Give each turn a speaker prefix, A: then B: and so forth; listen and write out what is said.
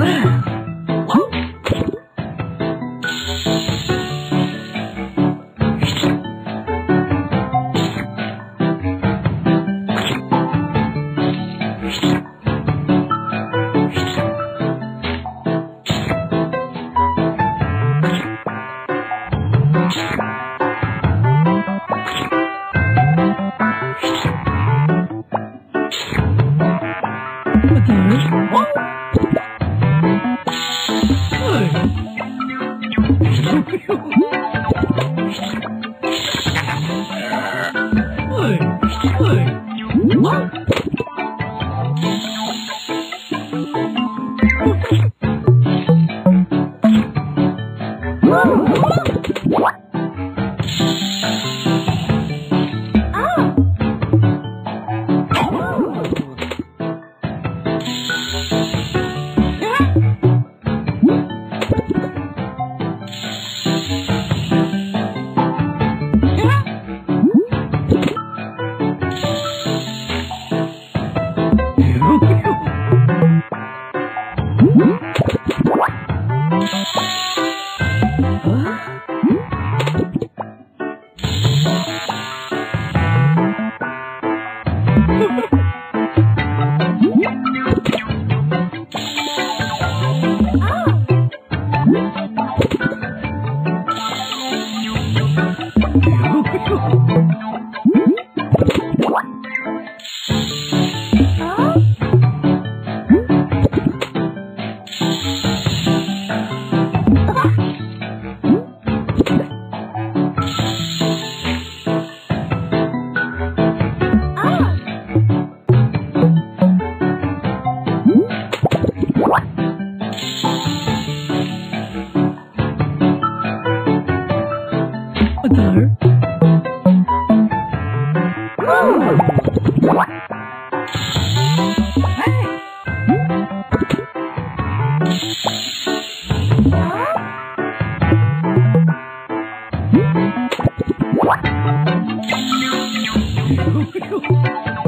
A: were. Good. Oh. nở Hãy subscribe